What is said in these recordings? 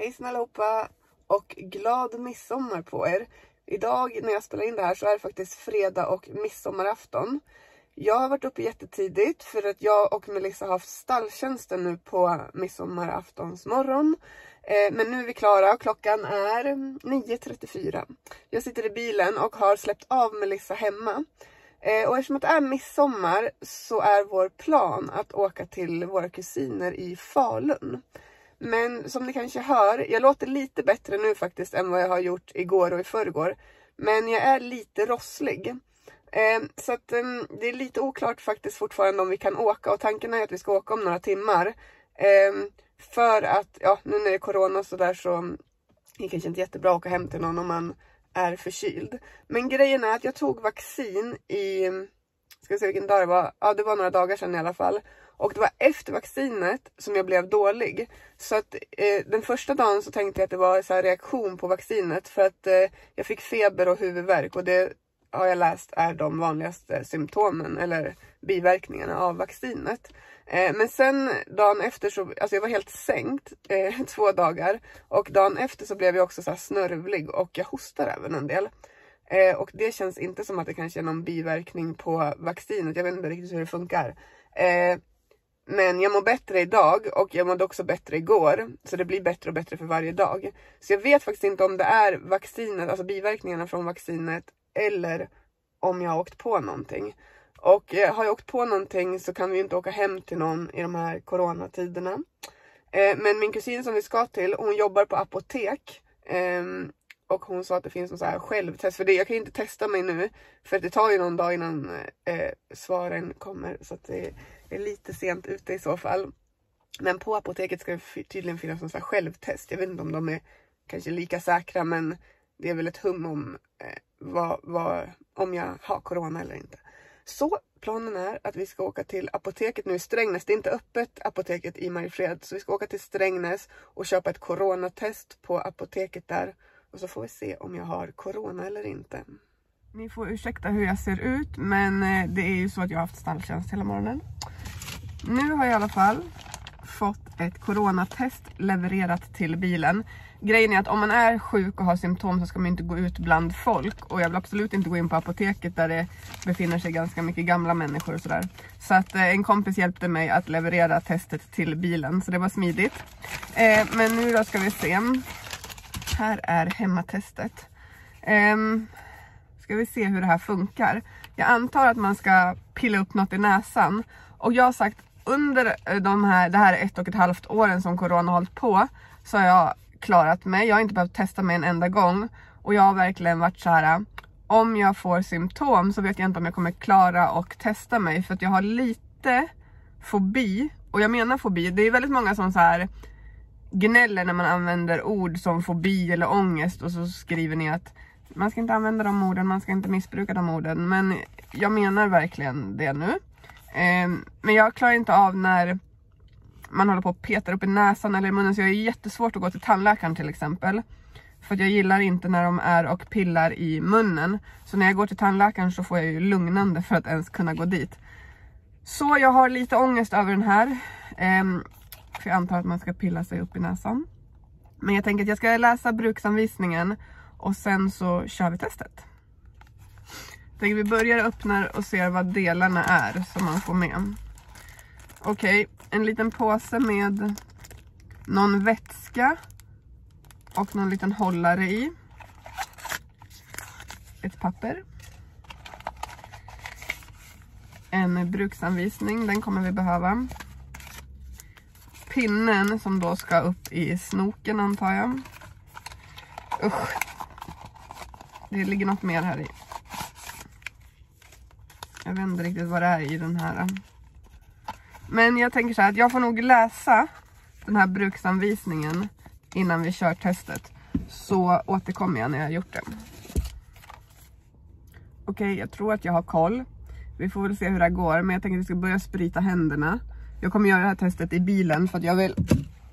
Hejsan allihopa och glad midsommar på er. Idag när jag spelar in det här så är det faktiskt fredag och midsommarafton. Jag har varit uppe jättetidigt för att jag och Melissa har haft stalltjänsten nu på midsommaraftons morgon. Eh, men nu är vi klara och klockan är 9.34. Jag sitter i bilen och har släppt av Melissa hemma. Eh, och eftersom det är midsommar så är vår plan att åka till våra kusiner i Falun. Men som ni kanske hör, jag låter lite bättre nu faktiskt än vad jag har gjort igår och i förrgår. Men jag är lite rosslig. Eh, så att eh, det är lite oklart faktiskt fortfarande om vi kan åka och tanken är att vi ska åka om några timmar. Eh, för att, ja nu när det är corona och sådär så mm, är det kanske inte jättebra att åka hem till någon om man är förkyld. Men grejen är att jag tog vaccin i, ska vi se vilken dag det var, ja det var några dagar sedan i alla fall. Och det var efter vaccinet som jag blev dålig. Så att eh, den första dagen så tänkte jag att det var så reaktion på vaccinet för att eh, jag fick feber och huvudvärk och det har jag läst är de vanligaste symptomen eller biverkningarna av vaccinet. Eh, men sen dagen efter så, alltså jag var helt sänkt eh, två dagar och dagen efter så blev jag också så snörvlig och jag hostar även en del. Eh, och det känns inte som att det kanske är någon biverkning på vaccinet, jag vet inte riktigt hur det funkar. Eh, men jag mår bättre idag och jag mådde också bättre igår. Så det blir bättre och bättre för varje dag. Så jag vet faktiskt inte om det är vaccinet, alltså biverkningarna från vaccinet eller om jag har åkt på någonting. Och eh, har jag åkt på någonting så kan vi inte åka hem till någon i de här coronatiderna. Eh, men min kusin som vi ska till, hon jobbar på apotek. Eh, och hon sa att det finns någon så här självtest. För det, jag kan inte testa mig nu. För det tar ju någon dag innan eh, svaren kommer. Så att det är lite sent ute i så fall. Men på apoteket ska det tydligen finnas någon så här självtest. Jag vet inte om de är kanske lika säkra men det är väl ett hum om eh, vad, vad, om jag har corona eller inte. Så planen är att vi ska åka till apoteket nu i Strängnäs. Det är inte öppet apoteket i Mariefred så vi ska åka till Strängnäs och köpa ett coronatest på apoteket där och så får vi se om jag har corona eller inte. Ni får ursäkta hur jag ser ut men eh, det är ju så att jag har haft stalltjänst hela morgonen. Nu har jag i alla fall fått ett coronatest levererat till bilen. Grejen är att om man är sjuk och har symptom så ska man inte gå ut bland folk och jag vill absolut inte gå in på apoteket där det befinner sig ganska mycket gamla människor och sådär. Så att eh, en kompis hjälpte mig att leverera testet till bilen så det var smidigt. Eh, men nu då ska vi se. Här är hemmatestet. Um, ska vi se hur det här funkar. Jag antar att man ska pilla upp något i näsan och jag har sagt under eh, de här, det här ett och ett halvt åren som corona har hållit på så har jag klarat mig. Jag har inte behövt testa mig en enda gång och jag har verkligen varit så här. Om jag får symptom så vet jag inte om jag kommer klara och testa mig för att jag har lite fobi och jag menar fobi. Det är väldigt många som så här gnäller när man använder ord som fobi eller ångest och så skriver ni att man ska inte använda de orden, man ska inte missbruka de orden. Men jag menar verkligen det nu. Ehm, men jag klarar inte av när man håller på och petar upp i näsan eller i munnen så jag är jättesvårt att gå till tandläkaren till exempel. För jag gillar inte när de är och pillar i munnen. Så när jag går till tandläkaren så får jag ju lugnande för att ens kunna gå dit. Så jag har lite ångest över den här. Ehm, för jag antar att man ska pilla sig upp i näsan. Men jag tänker att jag ska läsa bruksanvisningen och sen så kör vi testet. Jag tänker vi börjar öppna och ser vad delarna är som man får med. Okej, okay, en liten påse med någon vätska och någon liten hållare i. Ett papper. En bruksanvisning, den kommer vi behöva. Pinnen som då ska upp i snoken antar jag. Usch. Det ligger något mer här i. Jag vet inte riktigt vad det är i den här. Men jag tänker så här att jag får nog läsa den här bruksanvisningen innan vi kör testet. Så återkommer jag när jag har gjort det. Okej, okay, jag tror att jag har koll. Vi får väl se hur det går, men jag tänker att vi ska börja sprita händerna. Jag kommer göra det här testet i bilen för att jag vill...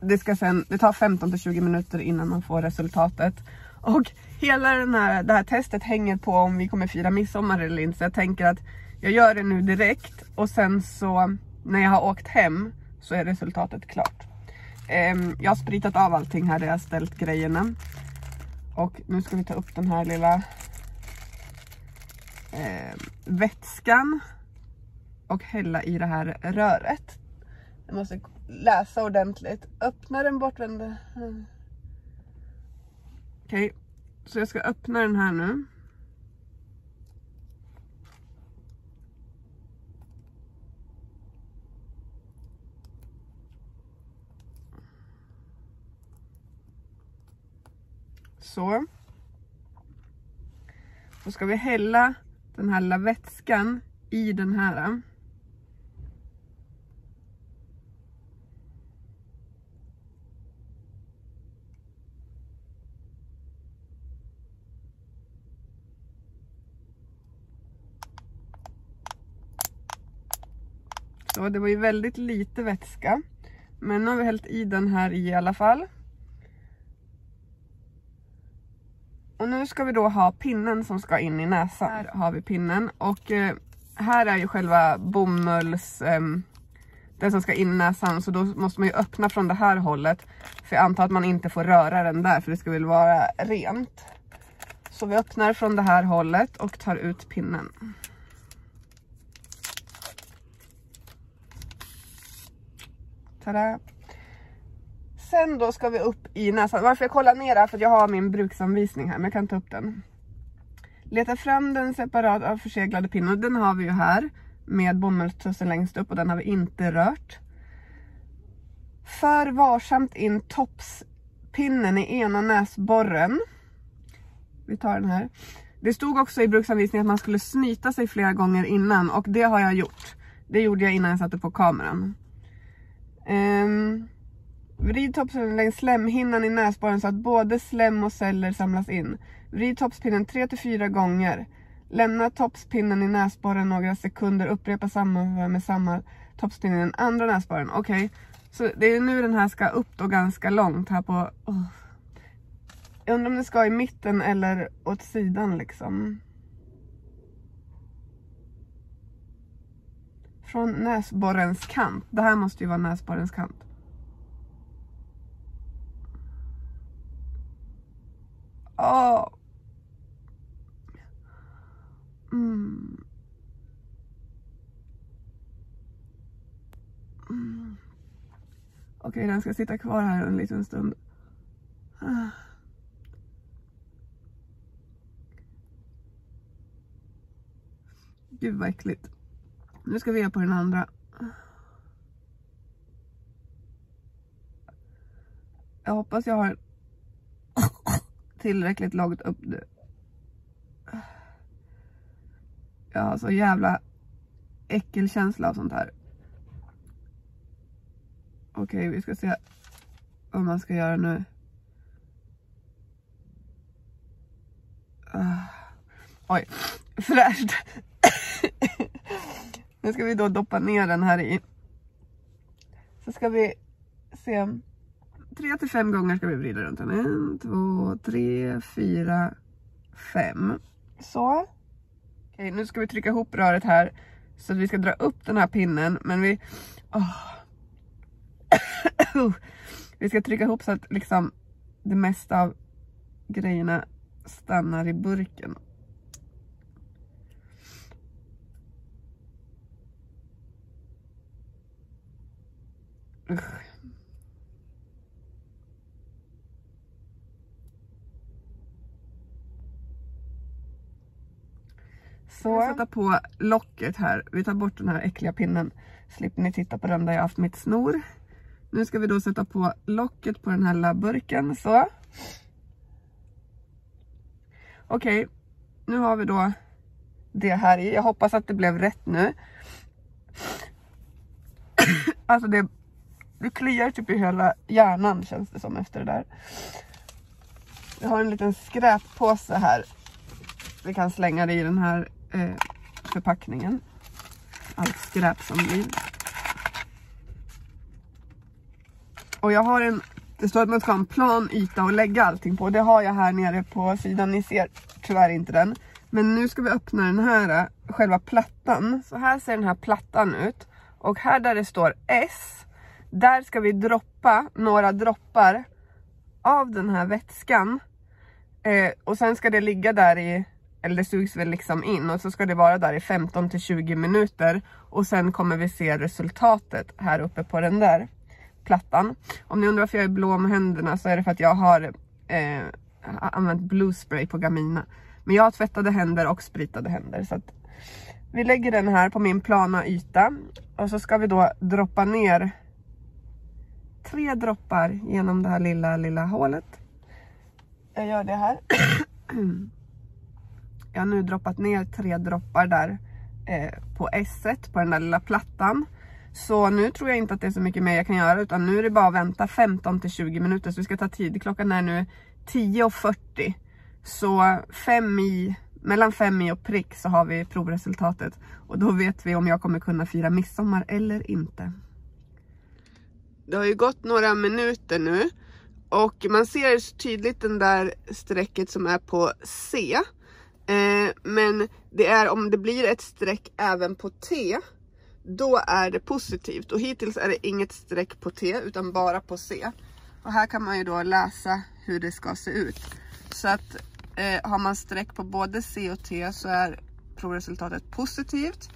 Det, ska sen, det tar 15 20 minuter innan man får resultatet. Och hela den här, det här testet hänger på om vi kommer fira midsommar eller inte. Så jag tänker att jag gör det nu direkt och sen så när jag har åkt hem så är resultatet klart. Um, jag har spritat av allting här där jag har ställt grejerna. Och nu ska vi ta upp den här lilla ehm, vätskan och hälla i det här röret. Jag måste läsa ordentligt. Öppna den bortvända. Okej, okay. så jag ska öppna den här nu. Så. Då ska vi hälla den här lilla vätskan i den här. Så det var ju väldigt lite vätska. Men nu har vi hällt i den här i alla fall. Och nu ska vi då ha pinnen som ska in i näsan. Här har vi pinnen och eh, här är ju själva bomulls... Eh, den som ska in i näsan så då måste man ju öppna från det här hållet. För jag antar att man inte får röra den där för det ska väl vara rent. Så vi öppnar från det här hållet och tar ut pinnen. Tada! Sen då ska vi upp i näsan. Varför jag kollar ner här för jag har min bruksanvisning här men jag kan ta upp den. Leta fram den separat av förseglade pinnen. Den har vi ju här med bomullstussen längst upp och den har vi inte rört. För varsamt in topspinnen i ena näsborren. Vi tar den här. Det stod också i bruksanvisningen att man skulle snyta sig flera gånger innan och det har jag gjort. Det gjorde jag innan jag satte på kameran. Ehm, um, Vrid toppspinnen längs slemhinnan i näsborren så att både slem och celler samlas in. Vrid toppspinnen 3-4 gånger. Lämna toppspinnen i näsborren några sekunder. Upprepa samma med samma toppspinne i den andra näsborren. Okej, okay. så det är nu den här ska upp då ganska långt här på... Oh. Jag undrar om det ska i mitten eller åt sidan liksom. Från näsborrens kant. Det här måste ju vara näsborrens kant. Oh. Mm. Mm. Okej, okay, den ska sitta kvar här en liten stund. Ah. Gud vad äckligt. Nu ska vi göra på den andra. Jag hoppas jag har tillräckligt långt upp nu. Jag har så jävla äckelkänsla av sånt här. Okej, okay, vi ska se vad man ska göra nu. Uh. Oj, fräscht nu ska vi då doppa ner den här i. Så ska vi se tre till fem gånger ska vi vrida runt den. En, två, tre, fyra, fem. Så. Okej, nu ska vi trycka ihop röret här. Så att vi ska dra upp den här pinnen. Men vi... Oh. vi ska trycka ihop så att liksom det mesta av grejerna stannar i burken. Usch. Så. Jag sätta på locket här. Vi tar bort den här äckliga pinnen. Slipper ni titta på den där jag haft mitt snor. Nu ska vi då sätta på locket på den här lilla burken. Så. Okej, okay. nu har vi då det här i. Jag hoppas att det blev rätt nu. alltså det, det kliar typ i hela hjärnan känns det som efter det där. Jag har en liten skräppåse här. Vi kan slänga det i den här eh, förpackningen. Allt skräp som blir. Och jag har en, det står att man ska ha en plan yta att lägga allting på. Det har jag här nere på sidan. Ni ser tyvärr inte den. Men nu ska vi öppna den här, eh, själva plattan. Så här ser den här plattan ut. Och här där det står S, där ska vi droppa några droppar av den här vätskan. Eh, och sen ska det ligga där i, eller det sugs väl liksom in och så ska det vara där i 15 till 20 minuter. Och sen kommer vi se resultatet här uppe på den där plattan. Om ni undrar varför jag är blå om händerna så är det för att jag har eh, använt blue spray på Gamina. Men jag har tvättade händer och spritade händer. Så att vi lägger den här på min plana yta. Och så ska vi då droppa ner tre droppar genom det här lilla, lilla hålet. Jag gör det här. Jag har nu droppat ner tre droppar där eh, på S1 på den där lilla plattan. Så nu tror jag inte att det är så mycket mer jag kan göra utan nu är det bara att vänta 15 till 20 minuter så vi ska ta tid. Klockan är nu 10.40 så fem i, mellan 5 i och prick så har vi provresultatet och då vet vi om jag kommer kunna fira midsommar eller inte. Det har ju gått några minuter nu och man ser tydligt den där strecket som är på C. Eh, men det är om det blir ett streck även på T då är det positivt och hittills är det inget streck på T utan bara på C. Och här kan man ju då läsa hur det ska se ut. Så att eh, har man streck på både C och T så är provresultatet positivt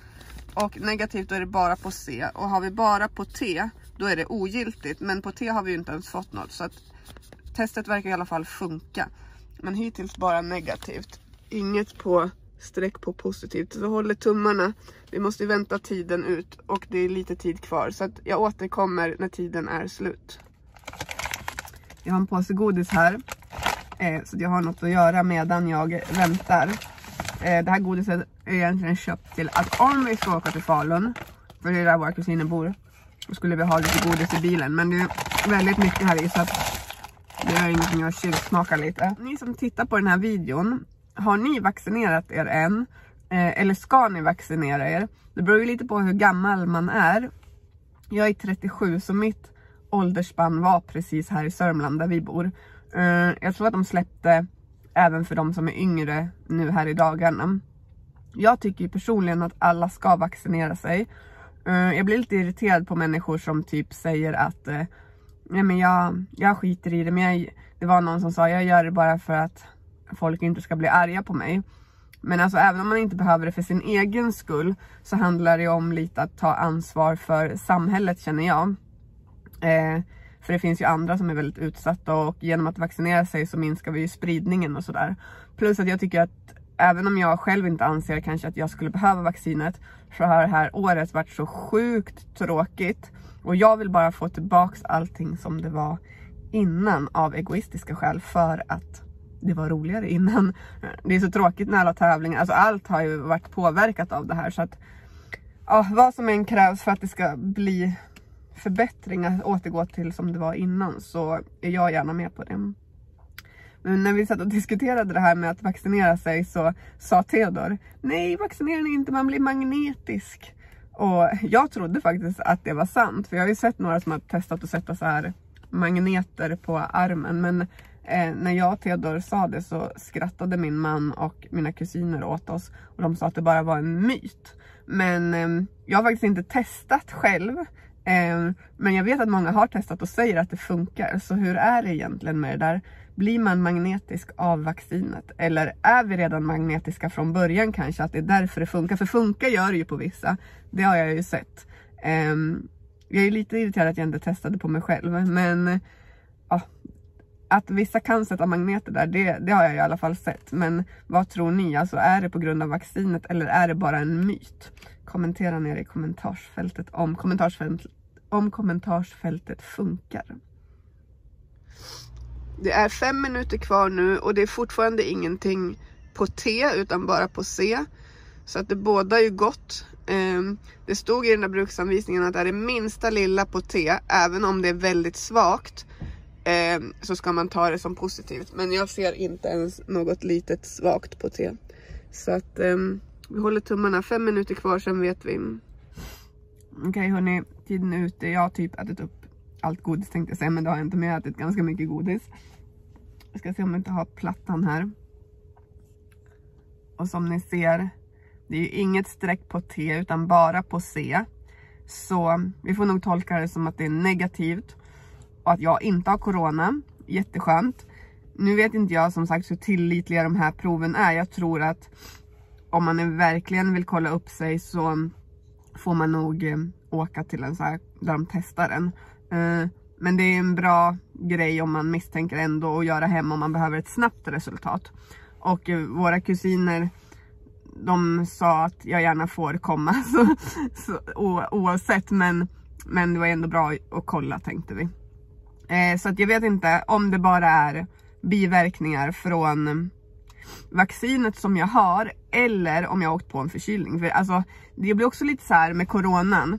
och negativt då är det bara på C och har vi bara på T då är det ogiltigt men på T har vi ju inte ens fått något så att testet verkar i alla fall funka. Men hittills bara negativt. Inget på streck på positivt. Så håller tummarna. Vi måste vänta tiden ut och det är lite tid kvar. Så att jag återkommer när tiden är slut. Jag har en påse godis här. Eh, så jag har något att göra medan jag väntar. Eh, det här godiset är egentligen köpt till att om vi ska åka till Falun, för det är där våra kusiner bor, skulle vi ha lite godis i bilen. Men det är väldigt mycket här i så att det gör ingenting att smaka lite. Ni som tittar på den här videon har ni vaccinerat er än? Eh, eller ska ni vaccinera er? Det beror ju lite på hur gammal man är. Jag är 37 så mitt åldersspann var precis här i Sörmland där vi bor. Eh, jag tror att de släppte även för de som är yngre nu här i dagarna. Jag tycker personligen att alla ska vaccinera sig. Eh, jag blir lite irriterad på människor som typ säger att eh, nej men jag, jag skiter i det men jag, det var någon som sa jag gör det bara för att folk inte ska bli arga på mig. Men alltså även om man inte behöver det för sin egen skull så handlar det om lite att ta ansvar för samhället känner jag. Eh, för det finns ju andra som är väldigt utsatta och genom att vaccinera sig så minskar vi ju spridningen och sådär. Plus att jag tycker att även om jag själv inte anser kanske att jag skulle behöva vaccinet så har det här året varit så sjukt tråkigt och jag vill bara få tillbaks allting som det var innan av egoistiska skäl för att det var roligare innan. Det är så tråkigt när alla tävlingar, alltså allt har ju varit påverkat av det här så att ja, vad som än krävs för att det ska bli förbättringar, återgå till som det var innan så är jag gärna med på det. Men när vi satt och diskuterade det här med att vaccinera sig så sa Theodor, nej vaccinera ni inte, man blir magnetisk. Och jag trodde faktiskt att det var sant, för jag har ju sett några som har testat att sätta så här magneter på armen, men Eh, när jag och Theodor sa det så skrattade min man och mina kusiner åt oss och de sa att det bara var en myt. Men eh, jag har faktiskt inte testat själv. Ehm, men jag vet att många har testat och säger att det funkar. Så hur är det egentligen med det där? Blir man magnetisk av vaccinet? Eller är vi redan magnetiska från början kanske? Att det är därför det funkar? För funkar gör det ju på vissa. Det har jag ju sett. Ehm, jag är lite irriterad att jag inte testade på mig själv. Men ja, att vissa kan sätta magneter där, det, det har jag i alla fall sett. Men vad tror ni? Alltså är det på grund av vaccinet eller är det bara en myt? Kommentera ner i kommentarsfältet om, kommentarsfältet om kommentarsfältet funkar. Det är fem minuter kvar nu och det är fortfarande ingenting på T utan bara på C. Så att det båda ju gott. Ehm, det stod i den där bruksanvisningen att det är det minsta lilla på T, även om det är väldigt svagt eh, så ska man ta det som positivt. Men jag ser inte ens något litet svagt på T. Så att eh, vi håller tummarna. Fem minuter kvar, sen vet vi. Okej okay, hörni, tiden är ute. Jag har typ ätit upp allt godis tänkte jag säga, men det har jag inte. Men jag har ätit ganska mycket godis. Jag ska se om jag inte har plattan här. Och som ni ser, det är ju inget streck på T utan bara på C. Så vi får nog tolka det som att det är negativt och att jag inte har corona. Jätteskönt. Nu vet inte jag som sagt hur tillitliga de här proven är. Jag tror att om man verkligen vill kolla upp sig så får man nog eh, åka till en så här där de testar den. Eh, men det är en bra grej om man misstänker ändå att göra hem om man behöver ett snabbt resultat. Och eh, våra kusiner de sa att jag gärna får komma så, så, oavsett men, men det var ändå bra att kolla tänkte vi. Eh, så att jag vet inte om det bara är biverkningar från vaccinet som jag har eller om jag åkt på en förkylning. För alltså, det blir också lite så här med coronan.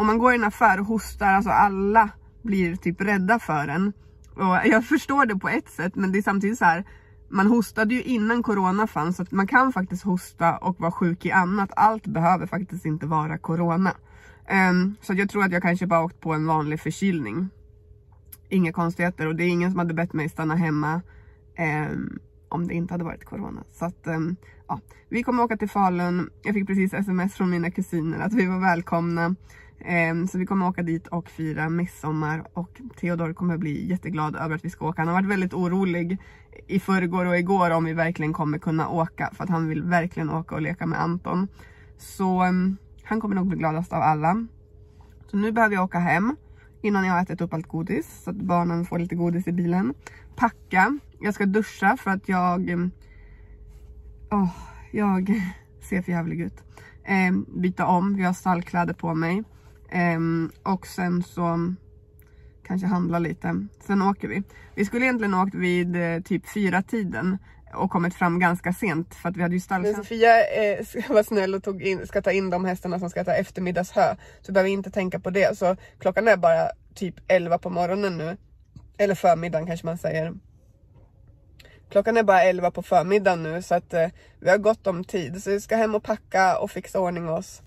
Om man går i en affär och hostar, alltså alla blir typ rädda för en. Och jag förstår det på ett sätt men det är samtidigt så här man hostade ju innan corona fanns så att man kan faktiskt hosta och vara sjuk i annat. Allt behöver faktiskt inte vara corona. Um, så jag tror att jag kanske bara åkt på en vanlig förkylning. Inga konstigheter och det är ingen som hade bett mig stanna hemma um, om det inte hade varit corona. Så att um, ja, vi kommer åka till Falun. Jag fick precis sms från mina kusiner att vi var välkomna. Ehm, så vi kommer åka dit och fira midsommar och Theodor kommer bli jätteglad över att vi ska åka. Han har varit väldigt orolig i förrgår och igår om vi verkligen kommer kunna åka för att han vill verkligen åka och leka med Anton. Så ehm, han kommer nog bli gladast av alla. Så nu behöver jag åka hem innan jag har ätit upp allt godis så att barnen får lite godis i bilen. Packa. Jag ska duscha för att jag... Oh, jag ser för jävlig ut. Eh, byta om, vi har stallkläder på mig. Um, och sen så kanske handla lite. Sen åker vi. Vi skulle egentligen åkt vid eh, typ fyra tiden och kommit fram ganska sent för att vi hade ju stalltjänst. Sofia eh, vara snäll och tog in, ska ta in de hästarna som ska ta eftermiddagshö. Så behöver inte tänka på det. Så klockan är bara typ 11 på morgonen nu. Eller förmiddagen kanske man säger. Klockan är bara 11 på förmiddagen nu så att eh, vi har gott om tid. Så vi ska hem och packa och fixa ordning oss.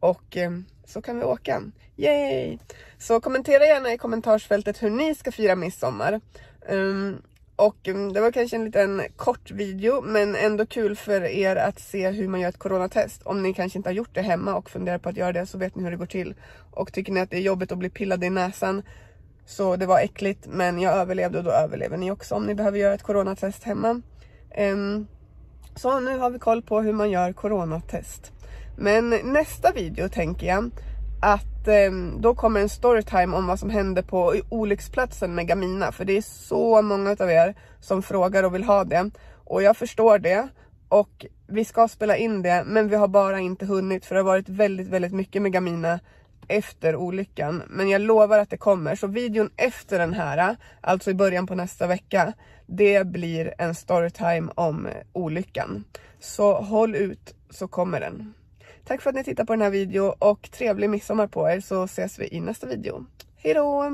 Och eh, så kan vi åka. Yay! Så kommentera gärna i kommentarsfältet hur ni ska fira midsommar. Um, och mm, det var kanske en liten kort video men ändå kul för er att se hur man gör ett coronatest. Om ni kanske inte har gjort det hemma och funderar på att göra det så vet ni hur det går till. Och tycker ni att det är jobbigt att bli pillad i näsan så det var äckligt men jag överlevde och då överlever ni också om ni behöver göra ett coronatest hemma. Um, så nu har vi koll på hur man gör coronatest. Men nästa video tänker jag att eh, då kommer en storytime om vad som hände på olycksplatsen med Gamina. För det är så många av er som frågar och vill ha det. Och jag förstår det. Och vi ska spela in det men vi har bara inte hunnit för det har varit väldigt väldigt mycket med Gamina efter olyckan. Men jag lovar att det kommer. Så videon efter den här, alltså i början på nästa vecka, det blir en storytime om olyckan. Så håll ut så kommer den. Tack för att ni tittar på den här videon och trevlig midsommar på er så ses vi i nästa video. Hejdå!